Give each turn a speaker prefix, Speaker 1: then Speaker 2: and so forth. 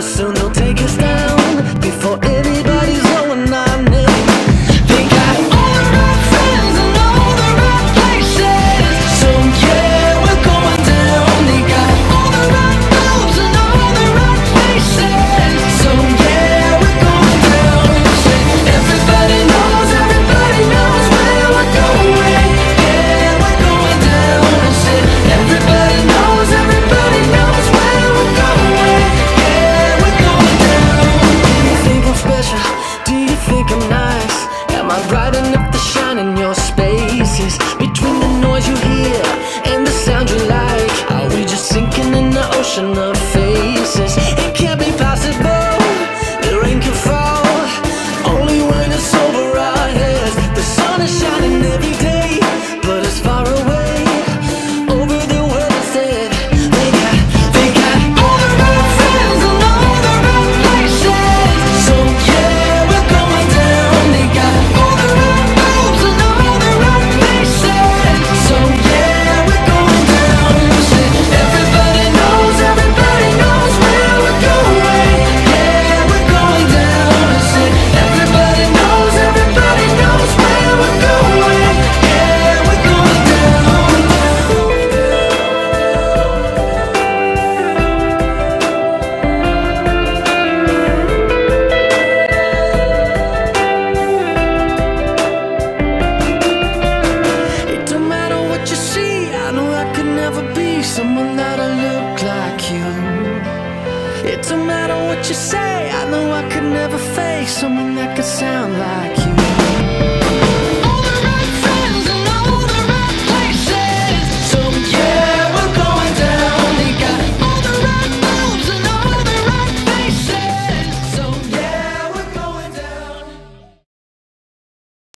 Speaker 1: But soon nice. Am I bright enough to shine in your someone that'll look like you. It don't matter what you say, I know I could never face someone that could sound like you.